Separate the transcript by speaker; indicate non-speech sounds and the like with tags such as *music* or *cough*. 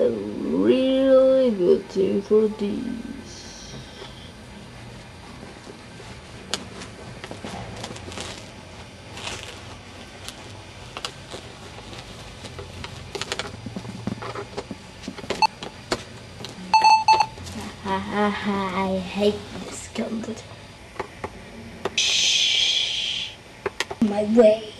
Speaker 1: The really good thing for these. *laughs* I hate this computer.
Speaker 2: My way.